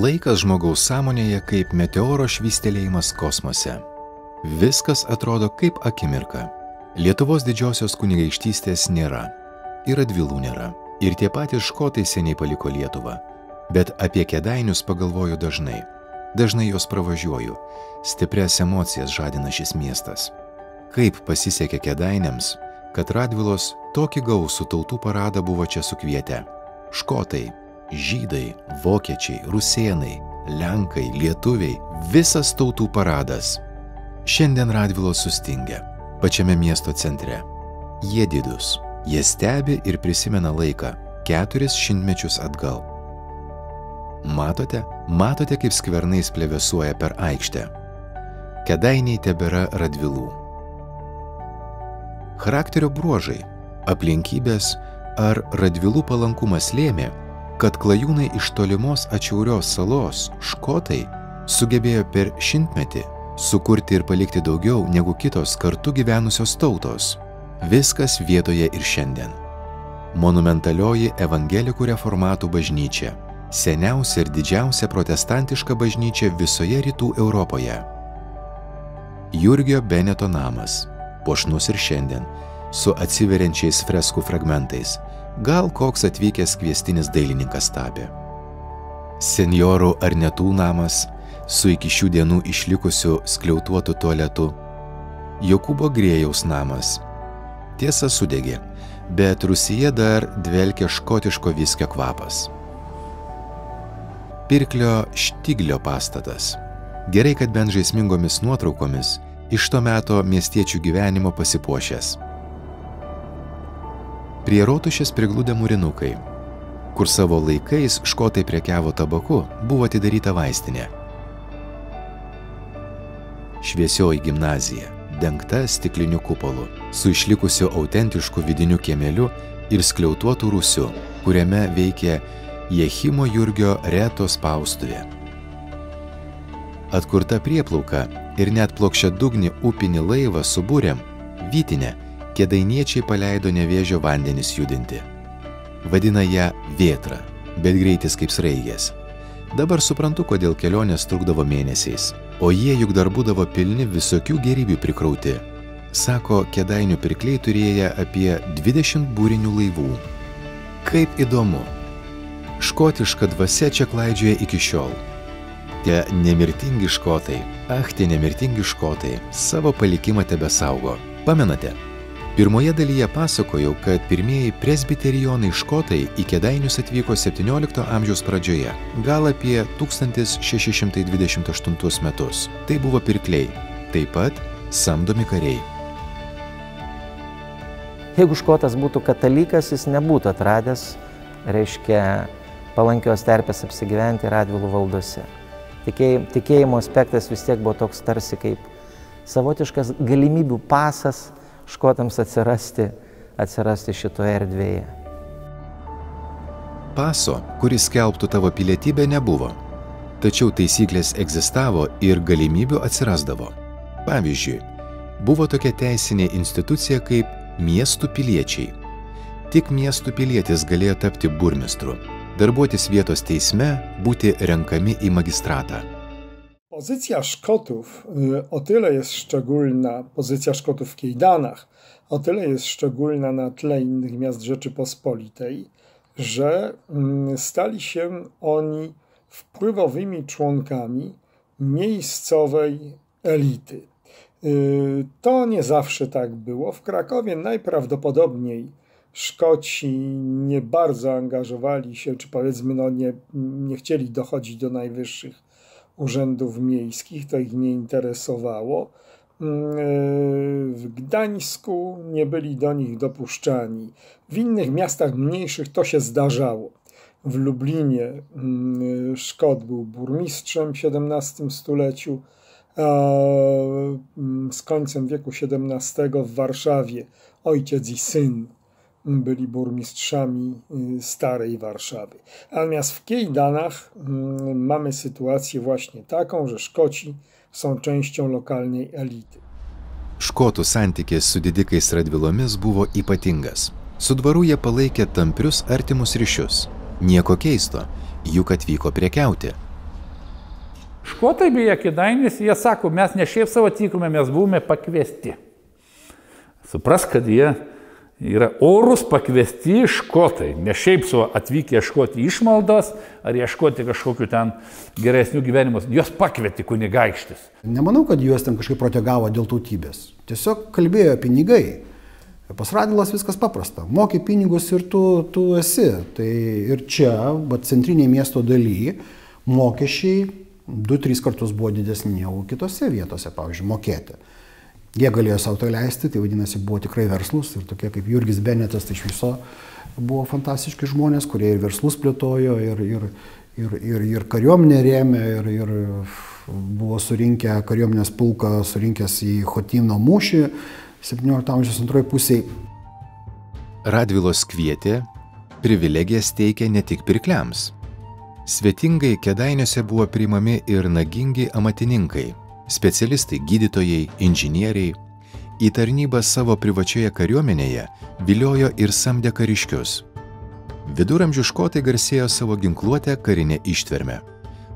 Laikas žmogaus sąmonėje kaip meteoro švystelėjimas kosmose. Viskas atrodo kaip akimirka. Lietuvos didžiosios kunigaikštystės nėra. Ir atvilų nėra. Ir tie patys škotai seniai paliko Lietuvą. Bet apie kėdainius pagalvoju dažnai. Dažnai juos pravažiuoju. Stiprias emocijas žadina šis miestas. Kaip pasisekė kėdainiams, kad Radvilos tokį gausų tautų paradą buvo čia sukvietę. Škotai, žydai, vokiečiai, rusėnai, lenkai, lietuviai - visas tautų paradas. Šiandien Radvilos sustingia, pačiame miesto centre. Jie didus, jie stebi ir prisimena laiką keturis šimtmečius atgal. Matote, matote, kaip skvernais plevesuoja per aikštę. Kedainiai tebėra Radvilų. Charakterio bruožai, aplinkybės ar Radvilų palankumas lėmė, kad klajūnai iš tolimos atšiaurios salos škotai sugebėjo per šimtmetį sukurti ir palikti daugiau negu kitos kartu gyvenusios tautos. Viskas vietoje ir šiandien. Monumentalioji evangelikų reformatų bažnyčia - seniausia ir didžiausia protestantiška bažnyčia visoje rytų Europoje. Jurgio Beneto namas puošnus ir šiandien, su atsiveriančiais freskų fragmentais, gal koks atvykęs kviestinis dailininkas tapė. Senjorų Arnetų namas su iki šių dienų išlikusiu skliautuotu tualetu, Jokūbo Grėjaus namas. Tiesa sudegė, bet Rusija dar dvelkia škotiško viskio kvapas. Pirklio Štiglio pastatas. Gerai, kad bent žaismingomis nuotraukomis iš to meto miestiečių gyvenimo pasipuošęs. Prie rotušės prigludę mūrinukai, kur savo laikais škotai prekiavo tabaku, buvo atidaryta vaistinė. Šviesioji gimnazija, dengta stikliniu kupolu, su išlikusiu autentišku vidiniu kiemeliu ir skliautuotų rūsiu, kuriame veikė Jehimo Jurgio reto spaustuvė. Atkurta prieplauka ir net plokščia dugni upinį laivą su būrėm, Vytinė, kėdainiečiai paleido nevėžio vandenis judinti. Vadina ją vėtra, bet greitis kaip sraigės. Dabar suprantu, kodėl kelionės trukdavo mėnesiais, o jie juk dar būdavo pilni visokių gerybių prikrauti. Sako, kėdainių pirkliai turėję apie 20 būrinių laivų. Kaip įdomu. Škotiška dvasia čia klaidžioja iki šiol. Tie nemirtingi škotai, ach, tie nemirtingi škotai, savo palikimą tebe saugo. Pamenate? Pirmoje dalyje pasakojau, kad pirmieji presbiterijonai škotai į Kedainius atvyko 17 amžiaus pradžioje, gal apie 1628 metus. Tai buvo pirkliai, taip pat samdomi kariai. Jeigu škotas būtų katalikas, jis nebūtų atradęs, reiškia, palankios terpės apsigyventi Radvilų valdose. Tikėjimo aspektas vis tiek buvo toks tarsi kaip savotiškas galimybių pasas škotams atsirasti, atsirasti šitoje erdvėje. Paso, kuris skelbtų tavo pilietybę, nebuvo. Tačiau taisyklės egzistavo ir galimybių atsirasdavo. Pavyzdžiui, buvo tokia teisinė institucija kaip miestų piliečiai. Tik miestų pilietis galėjo tapti burmistru, darbuotis vietos teisme, būti renkami į magistratą. Pozycja Szkotów y, o tyle jest szczególna, pozycja Szkotów w Kiejdanach, o tyle jest szczególna na tle innych miast Rzeczypospolitej, że mm, stali się oni wpływowymi członkami miejscowej elity. Y, to nie zawsze tak było. W Krakowie najprawdopodobniej Szkoci nie bardzo angażowali się, czy powiedzmy, no nie, nie chcieli dochodzić do najwyższych urzędów miejskich, to ich nie interesowało. Mm, e, w Gdańsku nie byli do nich dopuszczani. W innych miastach mniejszych to się zdarzało. W Lublinie mm, Szkot był burmistrzem w XVII stuleciu, mm, z końcem wieku XVII w Warszawie ojciec i syn byli burmistrzami Starej Warszawy. Natomiast w Kiejdanach mamy sytuację właśnie taką, że Szkoci są częścią lokalnej elity. Škotų santykis su didikais Radvilomis buvo ypatingas. Su dvaru jie palaikė tamprius artimus ryšius. Nieko keisto, juk atvyko prekiauti. škotai beje, kėdainis, jie sako, mes ne šiaip savo atvykome, mes buvome pakviesti. Supras, kad jie yra orus pakviesti škotai, ne šiaip su atvykę ieškoti išmaldos ar ieškoti kažkokiu ten geresnių gyvenimus, juos pakvieti kunigaikštis. Nemanau, kad juos ten kažkaip protegavo dėl tautybės. Tiesiog kalbėjo pinigai. Pas Radilas viskas paprasta. Moki pinigus ir tu, tu esi. Tai ir čia, bet centrinėje miesto dalyje, mokesčiai 2-3 kartus buvo didesni negu kitose vietose, pavyzdžiui, mokėti. Jie galėjo savo tai leisti, tai vadinasi, buvo tikrai verslus ir tokie kaip Jurgis Benetas, tai iš viso buvo fantastiški žmonės, kurie ir verslus plėtojo, ir, ir, ir, ir, ir kariuomenė rėmė, ir, ir buvo surinkę kariuomenės pulką, surinkęs į Hotino mūšį 17 amžiaus antroji pusėje. Radvilos kvietė, privilegijas teikė ne tik pirkliams. Svetingai kedainiuose buvo priimami ir nagingi amatininkai specialistai gydytojai, inžinieriai, į tarnybą savo privačioje kariuomenėje viliojo ir samdė kariškius. Viduramžių škotai garsėjo savo ginkluotę karinę ištvermę.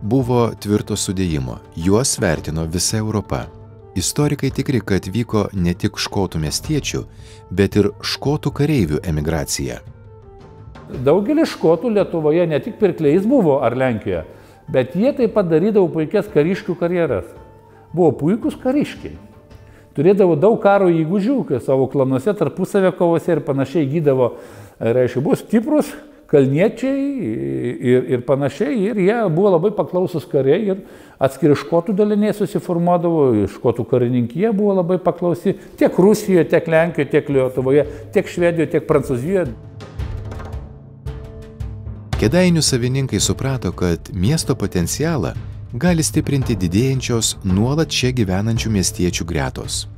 Buvo tvirto sudėjimo, juos vertino visa Europa. Istorikai tikri, kad vyko ne tik škotų miestiečių, bet ir škotų kareivių emigracija. Daugelis škotų Lietuvoje ne tik pirkliais buvo ar Lenkijoje, bet jie taip pat darydavo puikias kariškių karjeras buvo puikūs kariškiai. Turėdavo daug karo įgūdžių, savo klanuose tarpusavio kovose ir panašiai gydavo, reiškia, buvo stiprus kalniečiai ir, ir panašiai, ir jie buvo labai paklausus kariai ir atskiri škotų daliniai susiformuodavo, škotų karininkija buvo labai paklausi tiek Rusijoje, tiek Lenkijoje, tiek Lietuvoje, tiek Švedijoje, tiek Prancūzijoje. Kedainių savininkai suprato, kad miesto potencialą gali stiprinti didėjančios nuolat čia gyvenančių miestiečių gretos.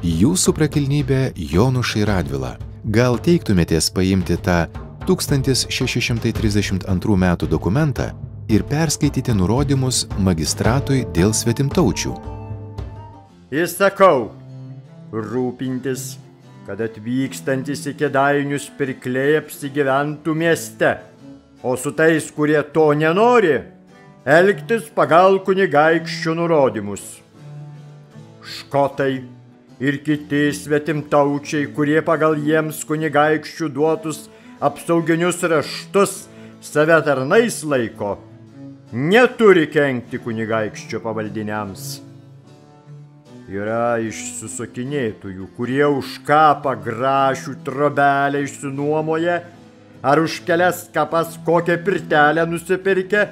Jūsų prakilnybė Jonušai Radvila, gal teiktumėtės paimti tą 1632 metų dokumentą ir perskaityti nurodymus magistratui dėl svetimtaučių. Įsakau, rūpintis, kad atvykstantis į kėdainius pirkliai apsigyventų mieste, o su tais, kurie to nenori, elgtis pagal kunigaikščių nurodymus. Škotai ir kiti svetimtaučiai, kurie pagal jiems kunigaikščių duotus apsauginius raštus save tarnais laiko, neturi kenkti kunigaikščio pavaldiniams. Yra išsusokinėtųjų, kurie už kapą grašių trobelę išsinuomoja, ar už kelias kapas kokią pirtelę nusipirkę,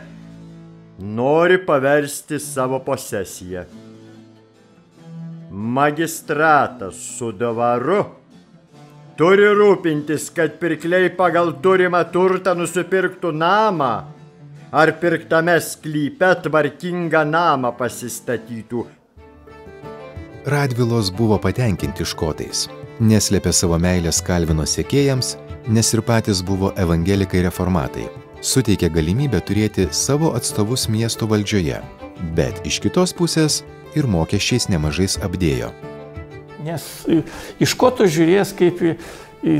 nori paversti savo posesiją. Magistratas su davaru turi rūpintis, kad pirkliai pagal turimą turtą nusipirktų namą ar pirktame sklype tvarkingą namą pasistatytų. Radvilos buvo patenkinti škotais, neslėpė savo meilės Kalvino sėkėjams, nes ir patys buvo evangelikai reformatai suteikė galimybę turėti savo atstovus miesto valdžioje, bet iš kitos pusės ir mokesčiais nemažais apdėjo. Nes iš ko tu žiūrės kaip į, į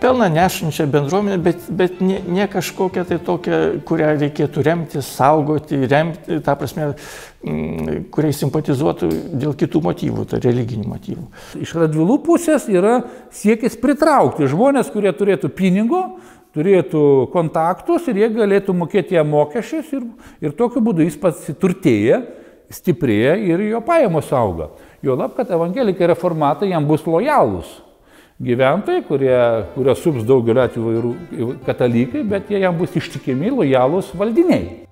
pelną nešančią bendruomenę, bet, bet ne, ne kažkokią tai tokią, kurią reikėtų remti, saugoti, remti, ta prasme, m, kuriai simpatizuotų dėl kitų motyvų, tai religinių motyvų. Iš radvilų pusės yra siekis pritraukti žmonės, kurie turėtų pinigo, turėtų kontaktus ir jie galėtų mokėti jam mokesčius ir, ir tokiu būdu jis pasiturtėja, stiprėja ir jo pajamos auga. Jo lab, kad evangelikai reformatai jam bus lojalūs. Gyventojai, kurie, kurie sups daugeliu atveju katalikai, bet jie jam bus ištikimi, lojalūs valdiniai.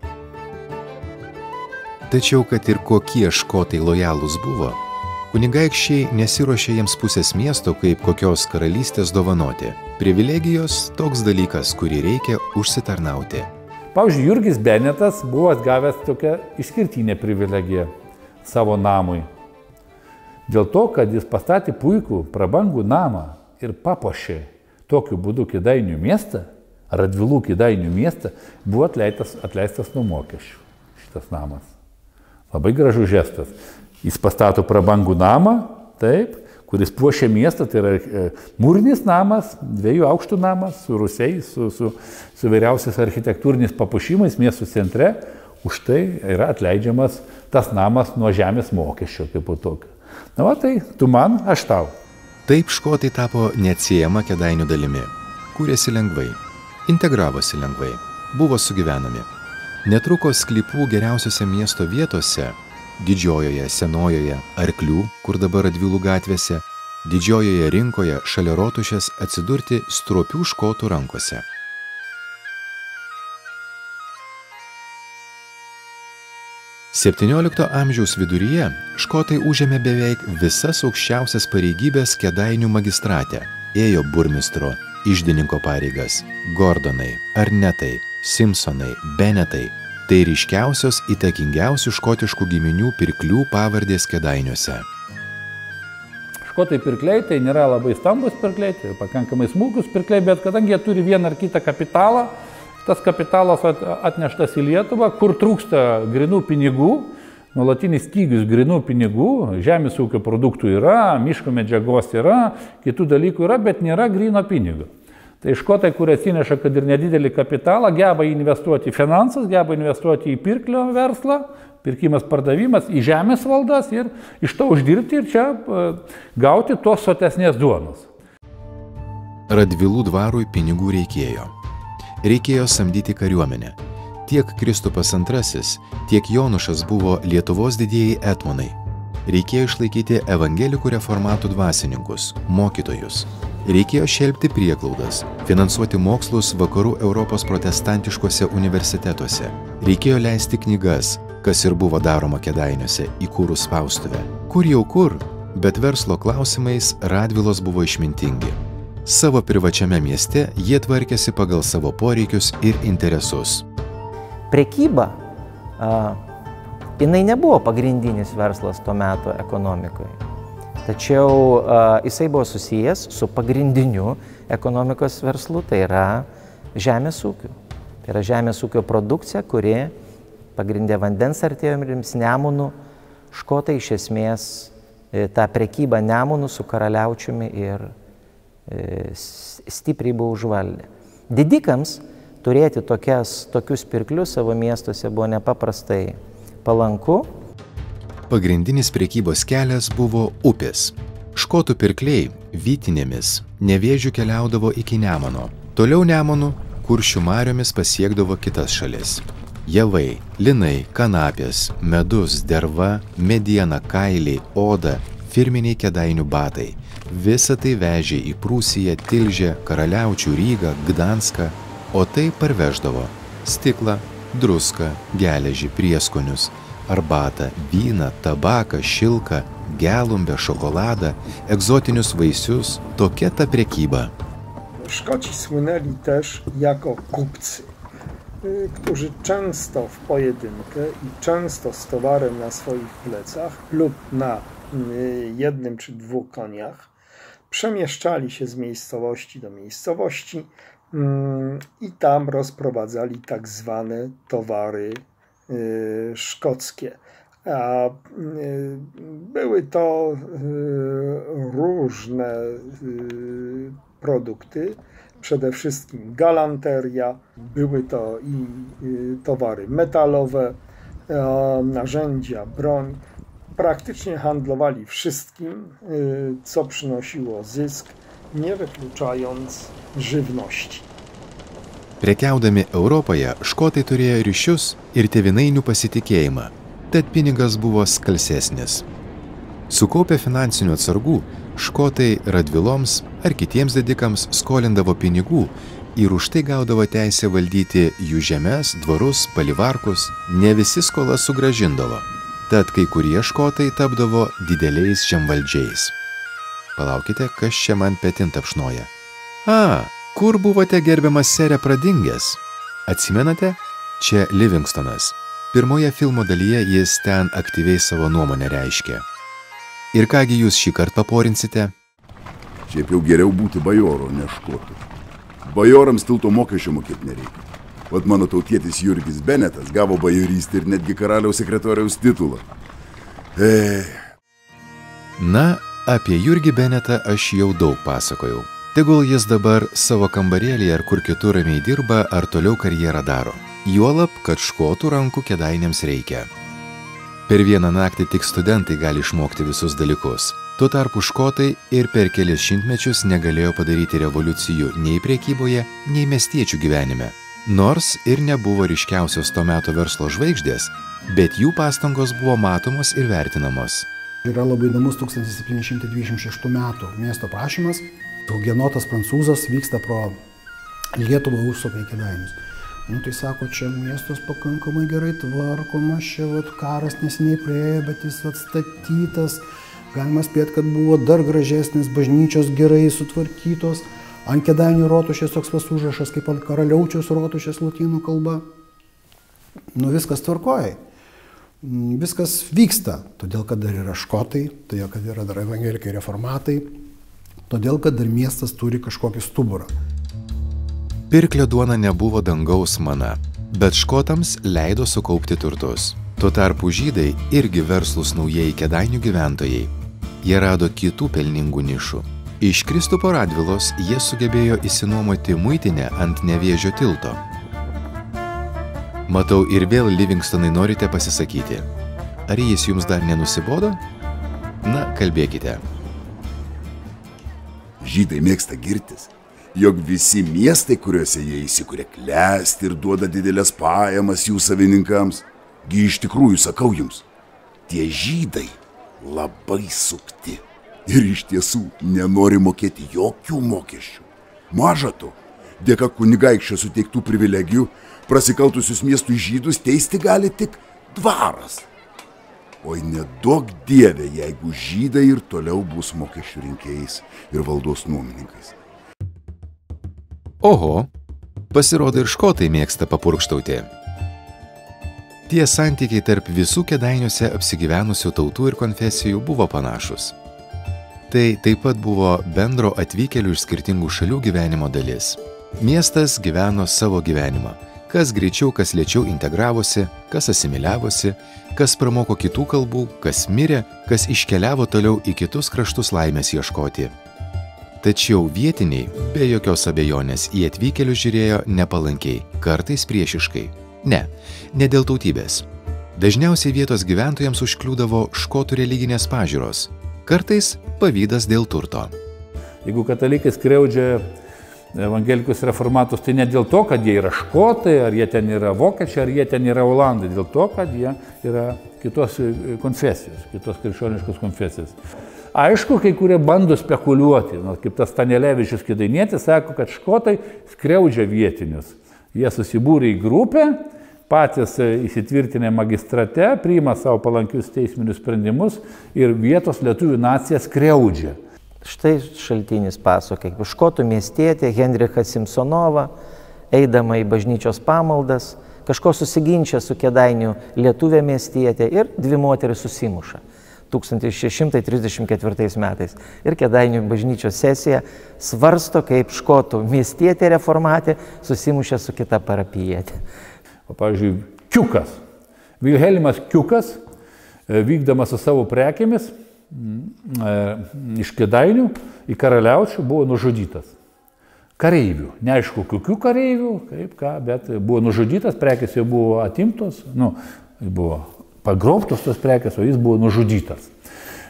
Tačiau, kad ir kokie škotai lojalūs buvo, Kunigaikščiai nesiuošė jiems pusės miesto kaip kokios karalystės dovanoti. Privilegijos toks dalykas, kurį reikia užsitarnauti. Pavyzdžiui, Jurgis Benetas buvo atgavęs tokią išskirtinę privilegiją savo namui. Dėl to, kad jis pastatė puikų, prabangų namą ir papuošė tokiu būdu Kidainių miestą, Radvilų Kidainių miestą, buvo atleistas, atleistas nuo mokesčių šitas namas. Labai gražus žestas. Jis pastato prabangų namą, taip, kuris puošia miestą, tai yra e, mūrinis namas, dviejų aukštų namas su rusiais, su, su, su vyriausiais architektūriniais papuošimais miestų centre, Už tai yra atleidžiamas tas namas nuo žemės mokesčio kaip po tokio. Na, va, tai tu man, aš tau. Taip škotai tapo neatsiejama kedainių dalimi. Kūrėsi lengvai, integravosi lengvai, buvo sugyvenami. Netruko sklypų geriausiose miesto vietose - didžiojoje, senojoje, arklių, kur dabar Radvilų gatvėse, didžiojoje rinkoje šalia rotušės atsidurti stropių škotų rankose. XVII amžiaus viduryje škotai užėmė beveik visas aukščiausias pareigybės Kedainių magistrate. Ėjo burmistro, išdininko pareigas - Gordonai, Arnetai, Simpsonai, Benetai. Tai ryškiausios įtakingiausių škotiškų giminių pirklių pavardės Kedainiuose. Škotai pirkliai tai nėra labai stambus pirkliai, tai pakankamai smulkus pirkliai, bet kadangi jie turi vieną ar kitą kapitalą, tas kapitalas atneštas į Lietuvą, kur trūksta grinų pinigų, nuolatinis stygius grinų pinigų, žemės ūkio produktų yra, miško medžiagos yra, kitų dalykų yra, bet nėra grino pinigo. Tai škotai, kurie atsineša, kad ir nedidelį kapitalą, geba investuoti į finansus, geba investuoti į pirklio verslą, pirkimas, pardavimas, į žemės valdas ir iš to uždirbti ir čia e, gauti tos sotesnės duonos. Radvilų dvarui pinigų reikėjo reikėjo samdyti kariuomenę. Tiek Kristupas II, tiek Jonušas buvo Lietuvos didieji etmonai. Reikėjo išlaikyti evangelikų reformatų dvasininkus, mokytojus. Reikėjo šelbti prieglaudas, finansuoti mokslus vakarų Europos protestantiškose universitetuose. Reikėjo leisti knygas, kas ir buvo daroma kedainiuose, įkūrus spaustuvę. Kur jau kur, bet verslo klausimais Radvilos buvo išmintingi. Savo privačiame mieste jie tvarkėsi pagal savo poreikius ir interesus. Prekyba, a, jinai nebuvo pagrindinis verslas tuo metu ekonomikoje. Tačiau jisai buvo susijęs su pagrindiniu ekonomikos verslu, tai yra žemės ūkiu. Tai yra žemės ūkio produkcija, kuri pagrindė vandens artėjomis nemonų. Škotai iš esmės e, tą prekybą nemonų su karaliaučiumi ir E, stipriai buvo užvaldę. Didikams turėti tokias, tokius pirklius savo miestuose buvo nepaprastai palanku. Pagrindinis priekybos kelias buvo upės. Škotų pirkliai vytinėmis nevėžių keliaudavo iki Nemono. Toliau Nemonu kuršių mariomis pasiekdavo kitas šalis. Javai, linai, kanapės, medus, derva, mediena, kailiai, oda, firminiai kedainių batai – Visą tai vežė į Prūsiją, Tilžę, Karaliaučių, Rygą, Gdanską, o tai parveždavo stiklą, druską, geležį, prieskonius, arbatą, vyną, tabaką, šilką, gelumbę, szokoladę, egzotinius vaisius, tokia ta prekyba. Szkoci słynęli też jako kupcy, którzy często w pojedynkę i często z towarem na swoich plecach lub na jednym czy dwóch koniach przemieszczali się z miejscowości do miejscowości mm, i tam rozprowadzali tak zwane towary y, szkockie. A y, były to y, różne produkty, przede wszystkim galanteria, były to i towary metalowe, narzędzia, broń praktycznie handlowali wszystkim, y, co przynosiło zysk, nie wykluczając żywności. Prekiaudami Europoje škotai turėjo ryšius ir tevinainių pasitikėjimą, tad pinigas buvo skalsesnis. Sukaupę finansinių atsargų, škotai radviloms ar kitiems didikams skolindavo pinigų ir už tai gaudavo teisę valdyti jų žemės, dvarus, palivarkus, ne visi skolas sugražindavo tad kai kurie škotai tapdavo dideliais žemvaldžiais. Palaukite, kas čia man petint apšnoja. A, kur buvote gerbiamas serė pradingęs? Atsimenate? Čia Livingstonas. Pirmoje filmo dalyje jis ten aktyviai savo nuomonę reiškė. Ir kągi jūs šį kartą paporinsite? Šiaip jau geriau būti bajoru, ne škotu. Bajorams tilto mokesčio mokėti nereikia. Vat mano tautietis Jurgis Benetas gavo bajorystę ir netgi karaliaus sekretoriaus titulą. E. Na, apie Jurgį Benetą aš jau daug pasakojau. Tegul jis dabar savo kambarėlį ar kur kitur ramiai dirba ar toliau karjerą daro. Juolab, kad škotų rankų kedainėms reikia. Per vieną naktį tik studentai gali išmokti visus dalykus. Tuo tarpu škotai ir per kelis šimtmečius negalėjo padaryti revoliucijų nei priekyboje, nei miestiečių gyvenime. Nors ir nebuvo ryškiausios to meto verslo žvaigždės, bet jų pastangos buvo matomos ir vertinamos. Yra labai įdomus 1726 metų miesto prašymas. Hugienotas prancūzas vyksta pro Lietuvą užsuka į Kedainius. Nu tai sako, čia miestas pakankamai gerai tvarkomas, čia vat, karas nesiniai praėjo, bet jis atstatytas. Galima spėti, kad buvo dar gražesnis, bažnyčios gerai sutvarkytos. Ant Kedainių rotušės toks vas užrašas, kaip ant karaliaučiaus rotušės lotynų kalba. Nu viskas tvarkojai. Viskas vyksta, todėl kad dar yra škotai, todėl kad yra dar evangelikai reformatai, todėl kad dar miestas turi kažkokį stuburą. Pirklio duona nebuvo dangaus mana, bet škotams leido sukaupti turtus. Tuo tarpu žydai irgi verslus naujieji kedainių gyventojai. Jie rado kitų pelningų nišų. Iš Kristupo Radvilos jie sugebėjo įsinuomoti muitinę ant nevėžio tilto. Matau ir vėl Livingstonai norite pasisakyti. Ar jis jums dar nenusibodo? Na, kalbėkite. Žydai mėgsta girtis, jog visi miestai, kuriuose jie įsikūrė, klesti ir duoda didelės pajamas jų savininkams. Gi iš tikrųjų sakau jums, tie žydai labai sukti ir iš tiesų nenori mokėti jokių mokesčių. Maža to, dėka kunigaikščio suteiktų privilegijų, prasikaltusius miestų žydus teisti gali tik dvaras. Oi nedaug dievė, jeigu žydai ir toliau bus mokesčių rinkėjais ir valdos nuomininkais. Oho, pasirodo ir škotai mėgsta papurkštauti. Tie santykiai tarp visų kedainiuose apsigyvenusių tautų ir konfesijų buvo panašus. Tai taip pat buvo bendro atvykėlių iš skirtingų šalių gyvenimo dalis. Miestas gyveno savo gyvenimą. Kas greičiau, kas lėčiau integravosi, kas asimiliavosi, kas pramoko kitų kalbų, kas mirė, kas iškeliavo toliau į kitus kraštus laimės ieškoti. Tačiau vietiniai, be jokios abejonės, į atvykėlius žiūrėjo nepalankiai, kartais priešiškai. Ne, ne dėl tautybės. Dažniausiai vietos gyventojams užkliūdavo škotų religinės pažiūros, kartais pavydas dėl turto. Jeigu katalikai skriaudžia evangelikus reformatus, tai ne dėl to, kad jie yra škotai, ar jie ten yra vokiečiai, ar jie ten yra olandai, dėl to, kad jie yra kitos konfesijos, kitos krikščioniškos konfesijos. Aišku, kai kurie bando spekuliuoti, nu, kaip tas Stanelevičius Kidainėtis sako, kad škotai skriaudžia vietinius. Jie susibūrė į grupę, patys įsitvirtinę magistrate, priima savo palankius teisminius sprendimus ir vietos lietuvių nacija skriaudžia. Štai šaltinis pasakoja, kaip škotų miestietė Henrika Simpsonova, eidama į bažnyčios pamaldas, kažko susiginčia su kėdainių lietuvė miestietė ir dvi moteris susimuša. 1634 metais. Ir kėdainių bažnyčios sesija svarsto, kaip škotų miestietė reformatė susimušė su kita parapijietė. O pavyzdžiui, Kiukas. Vilhelmas Kiukas, vykdamas su savo prekėmis, iš Kedainių į Karaliaučių buvo nužudytas. Kareivių, neaišku, kokių kareivių, kaip ką, bet buvo nužudytas, prekės jau buvo atimtos, nu, buvo pagrobtos tos prekės, o jis buvo nužudytas.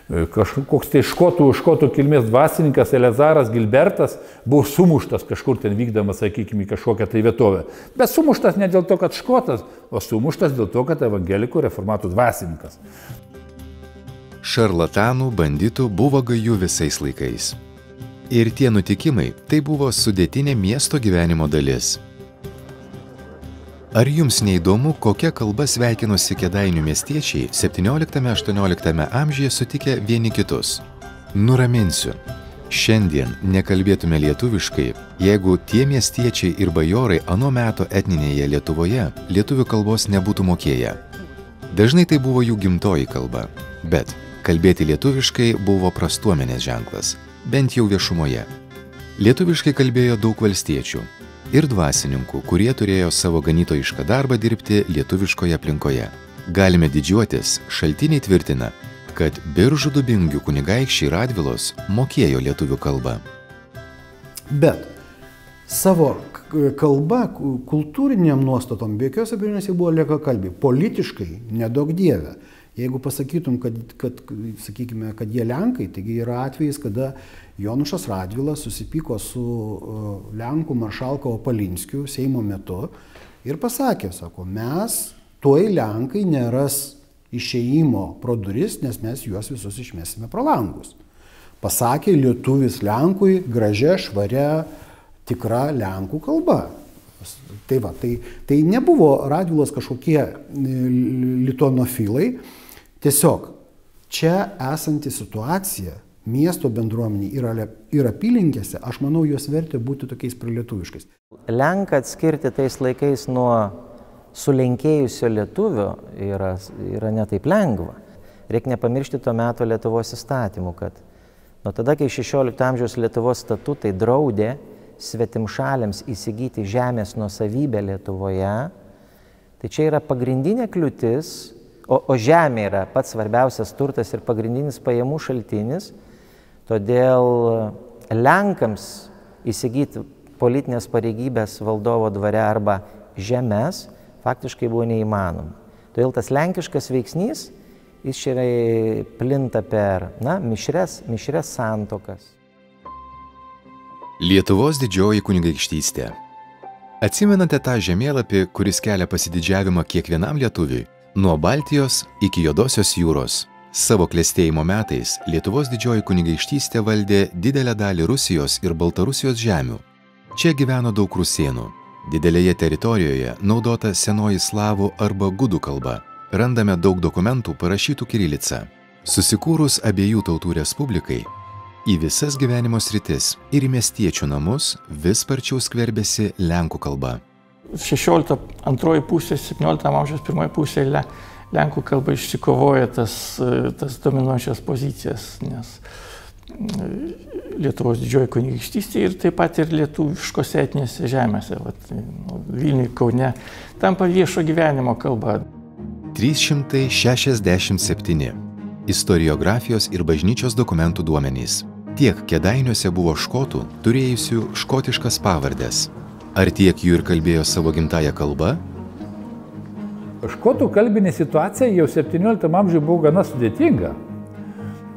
Kažkoks tai škotų, škotų kilmės dvasininkas Elezaras Gilbertas buvo sumuštas kažkur ten vykdamas, sakykime, į kažkokią tai vietovę. Bet sumuštas ne dėl to, kad škotas, o sumuštas dėl to, kad evangelikų reformatų dvasininkas. Šarlatanų, banditų buvo gajų visais laikais. Ir tie nutikimai tai buvo sudėtinė miesto gyvenimo dalis. Ar jums neįdomu, kokia kalba sveikinosi kedainių miestiečiai 17-18 amžiuje sutikę vieni kitus? Nuraminsiu. Šiandien nekalbėtume lietuviškai, jeigu tie miestiečiai ir bajorai anuo meto etninėje Lietuvoje lietuvių kalbos nebūtų mokėję. Dažnai tai buvo jų gimtoji kalba, bet kalbėti lietuviškai buvo prastuomenės ženklas, bent jau viešumoje. Lietuviškai kalbėjo daug valstiečių ir dvasininkų, kurie turėjo savo ganytojišką darbą dirbti lietuviškoje aplinkoje. Galime didžiuotis, šaltiniai tvirtina, kad biržų dubingių kunigaikščiai Radvilos mokėjo lietuvių kalbą. Bet savo kalba, kultūriniam nuostatom, be jokios abejonės jie buvo lieka kalbiai. Politiškai, nedaug dievė. Jeigu pasakytum, kad, kad, sakykime, kad jie Lenkai, taigi yra atvejis, kada Jonušas Radvilas susipyko su Lenkų maršalko Opalinskiu Seimo metu ir pasakė, sako, mes tuoj Lenkai neras išeimo pro duris, nes mes juos visus išmesime pro langus. Pasakė lietuvis Lenkui gražia, švaria, tikra Lenkų kalba. Tai, va, tai, tai nebuvo Radvilos kažkokie e, litonofilai, tiesiog čia esanti situacija miesto bendruomeniai ir, ir apylinkėse, aš manau, juos vertė būti tokiais prilietuviškais. Lenką atskirti tais laikais nuo sulenkėjusio lietuvio yra, yra netaip lengva. Reikia nepamiršti to meto Lietuvos įstatymų, kad nuo tada, kai 16 amžiaus Lietuvos statutai draudė svetimšaliams įsigyti žemės nuosavybę Lietuvoje, tai čia yra pagrindinė kliūtis, o, o žemė yra pats svarbiausias turtas ir pagrindinis pajamų šaltinis, todėl Lenkams įsigyti politinės pareigybės valdovo dvare arba žemės faktiškai buvo neįmanoma. Todėl tas lenkiškas veiksnys, jis čia plinta per, na, mišres, mišres santokas. Lietuvos didžioji kunigaikštystė. Atsimenate tą žemėlapį, kuris kelia pasididžiavimą kiekvienam lietuviui? Nuo Baltijos iki Jodosios jūros. Savo klėstėjimo metais Lietuvos didžioji kunigaikštystė valdė didelę dalį Rusijos ir Baltarusijos žemių. Čia gyveno daug rusėnų, Didelėje teritorijoje naudota senoji slavų arba gudų kalba. Randame daug dokumentų parašytų kirilica. Susikūrus abiejų tautų respublikai, į visas gyvenimo sritis ir į miestiečių namus vis sparčiau skverbėsi lenkų kalba. 16 antroji pusė, 17 amžiaus pirmoji pusė lenkų kalba išsikovoja tas, tas dominuojančias pozicijas, nes Lietuvos didžioji kunigaikštystė ir taip pat ir lietuviškose etinėse žemėse, vat, nu, Vilniui, Kaune, tampa viešo gyvenimo kalba. 367 istoriografijos ir bažnyčios dokumentų duomenys. Tiek kėdainiuose buvo škotų, turėjusių škotiškas pavardės. Ar tiek jų ir kalbėjo savo gimtają kalbą? Škotų kalbinė situacija jau 17 amžiuje buvo gana sudėtinga.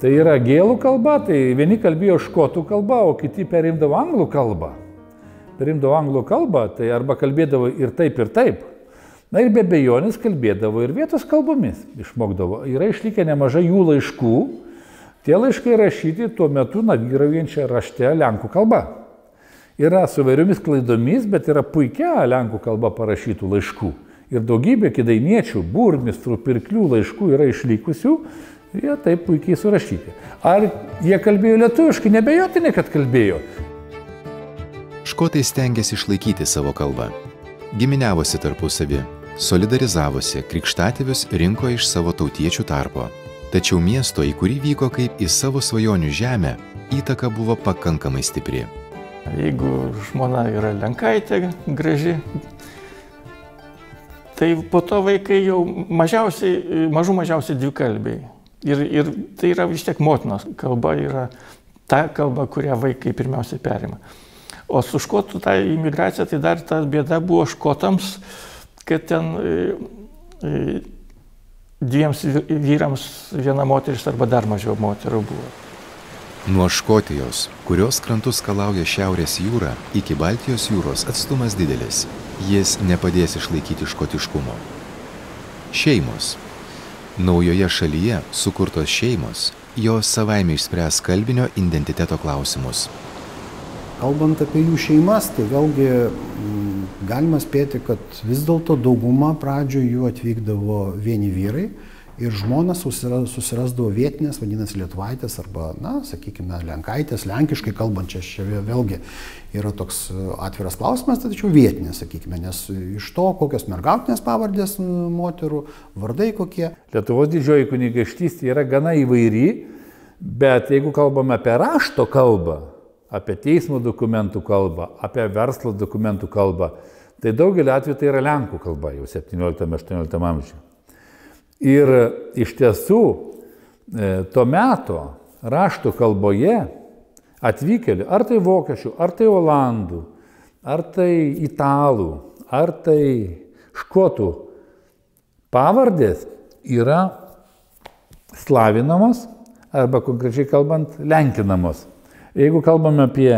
Tai yra gėlų kalba, tai vieni kalbėjo škotų kalbą, o kiti perimdavo anglų kalbą. Perimdavo anglų kalbą, tai arba kalbėdavo ir taip, ir taip. Na ir be bejonės kalbėdavo ir vietos kalbomis išmokdavo. Yra išlikę nemažai jų laiškų. Tie laiškai rašyti tuo metu na vyraujančia rašte lenkų kalba. Yra su vairiomis klaidomis, bet yra puikia lenkų kalba parašytų laiškų. Ir daugybė kidainiečių, burmistrų, pirklių laiškų yra išlikusių, Jie taip puikiai surašyti. Ar jie kalbėjo lietuviškai? Nebejotinai, kad kalbėjo. Škotai stengiasi išlaikyti savo kalbą. Giminiavosi tarpusavį, solidarizavosi, krikštatėvius rinko iš savo tautiečių tarpo. Tačiau miesto, į kurį vyko kaip į savo svajonių žemę, įtaka buvo pakankamai stipri. Jeigu žmona yra lenkaitė, graži, tai po to vaikai jau mažiausiai, mažų mažiausiai dvikalbiai. Ir, ir tai yra vis tiek motinos kalba, yra ta kalba, kurią vaikai pirmiausiai perima. O su škotų ta imigracija, tai dar ta bėda buvo škotams, kad ten e, e, dviems vyrams viena moteris arba dar mažiau moterų buvo. Nuo Škotijos, kurios krantus skalauja Šiaurės jūra, iki Baltijos jūros atstumas didelis. Jis nepadės išlaikyti škotiškumo. Šeimos Naujoje šalyje sukurtos šeimos, jos savaime išspręs kalbinio identiteto klausimus. Kalbant apie jų šeimas, tai vėlgi mm, galima spėti, kad vis dėlto dauguma pradžioje jų atvykdavo vieni vyrai, ir žmonas susiras, susirasdavo vietinės, vadinasi, lietuvaitės arba, na, sakykime, lenkaitės, lenkiškai kalbančias, čia vėlgi yra toks e, atviras klausimas, tačiau vietinės, sakykime, nes iš to, kokios mergautinės pavardės moterų, vardai kokie. Lietuvos didžioji kunigaikštystė yra gana įvairi, bet jeigu kalbame apie rašto kalbą, apie teismo dokumentų kalbą, apie verslo dokumentų kalbą, tai daugelį atveju tai yra lenkų kalba jau 17-18 amžiuje. Ir iš tiesų e, tuo metu rašto kalboje atvykėlių, ar tai vokiečių, ar tai olandų, ar tai italų, ar tai škotų pavardės yra slavinamos arba konkrečiai kalbant lenkinamos. Jeigu kalbame apie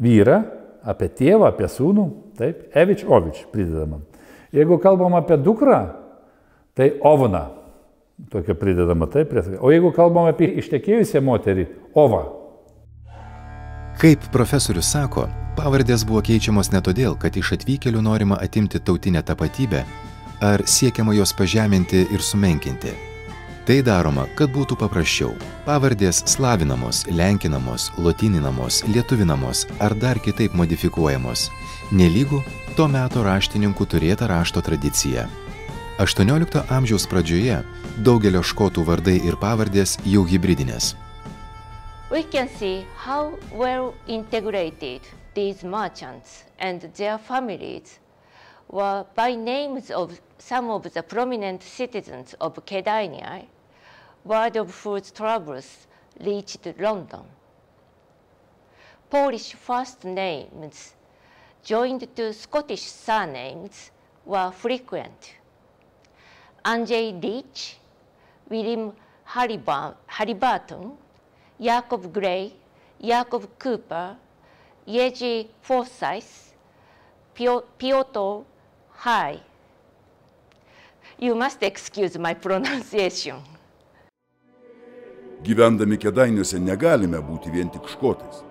vyrą, apie tėvą, apie sūnų, taip, Evič Ovič pridedama. Jeigu kalbam apie dukrą, tai Ovna, tokia pridedama, taip, o jeigu kalbam apie ištekėjusią moterį, Ova. Kaip profesorius sako, pavardės buvo keičiamos ne todėl, kad iš atvykėlių norima atimti tautinę tapatybę, ar siekiama juos pažeminti ir sumenkinti. Tai daroma, kad būtų paprasčiau. Pavardės slavinamos, lenkinamos, lotyninamos, lietuvinamos ar dar kitaip modifikuojamos. Nelygų to meto raštininkų turėta rašto tradicija. 18 amžiaus pradžioje daugelio škotų vardai ir pavardės jau hybridinės. We can see how well integrated these merchants and their families were by names of some of the prominent citizens of Kedania, word of whose travels reached London. Polish first names joined to Scottish surnames were frequent. Andrzej Leach, William Halliburton, Jacob Gray, Jacob Cooper, Yeji Forsyth, Piotr High. You must excuse my pronunciation. Gyvendami kėdainiuose negalime būti vien tik škotais.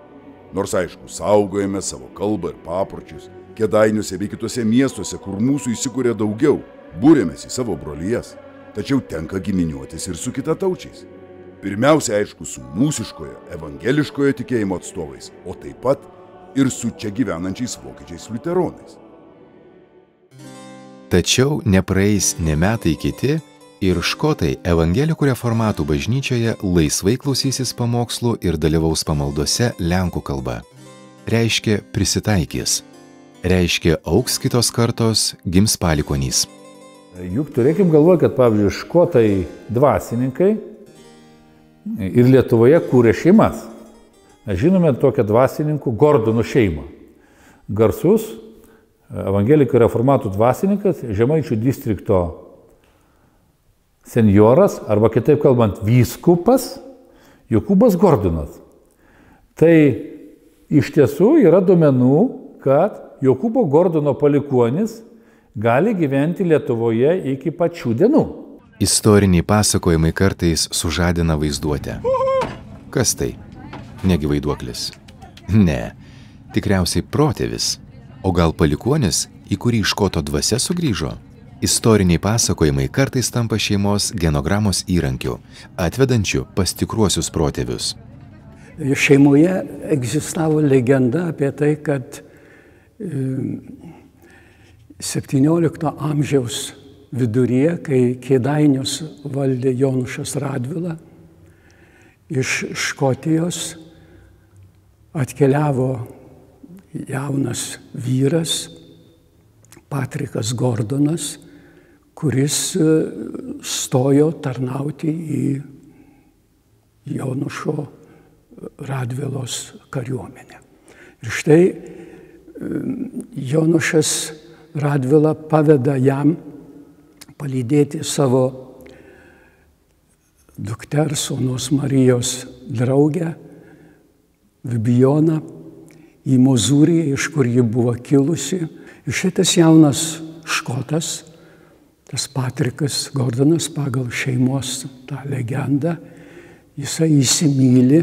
Nors aišku, saugojame savo kalbą ir papročius, kėdainiuose bei kitose miestuose, kur mūsų įsikūrė daugiau, būrėmės į savo brolijas, tačiau tenka giminiuotis ir su kitataučiais. Pirmiausia, aišku, su mūsiškojo, evangeliškojo tikėjimo atstovais, o taip pat ir su čia gyvenančiais vokiečiais liuteronais. Tačiau nepraeis ne metai kiti ir škotai evangelikų reformatų bažnyčioje laisvai klausysis pamokslų ir dalyvaus pamaldose lenkų kalba. Reiškia prisitaikys. Reiškia auks kitos kartos, gims palikonys. Juk turėkim galvoje, kad pavyzdžiui škotai dvasininkai ir Lietuvoje kūrė šeimas. Mes žinome tokią dvasininkų Gordonų šeimą. Garsus evangelikų reformatų dvasininkas, Žemaičių distrikto senjoras, arba kitaip kalbant, vyskupas Jokūbas Gordonas. Tai iš tiesų yra duomenų, kad Jokūbo Gordono palikuonis gali gyventi Lietuvoje iki pačių dienų. Istoriniai pasakojimai kartais sužadina vaizduotę. Kas tai? Negi vaiduoklis? Ne, tikriausiai protėvis O gal palikuonis, į kurį škoto dvasia sugrįžo? Istoriniai pasakojimai kartais tampa šeimos genogramos įrankiu, atvedančiu pas tikruosius protėvius. Šeimoje egzistavo legenda apie tai, kad 17 amžiaus viduryje, kai Kėdainius valdė Jonušas Radvila, iš Škotijos atkeliavo jaunas vyras, Patrikas Gordonas, kuris e, stojo tarnauti į Jonušo Radvilos kariuomenę. Ir štai e, Jonušas Radvila paveda jam palydėti savo dukters Onos Marijos draugę Vibijoną į Mozūriją, iš kur ji buvo kilusi. Ir šitas jaunas škotas, tas Patrikas Gordonas pagal šeimos tą legendą, jisai įsimylė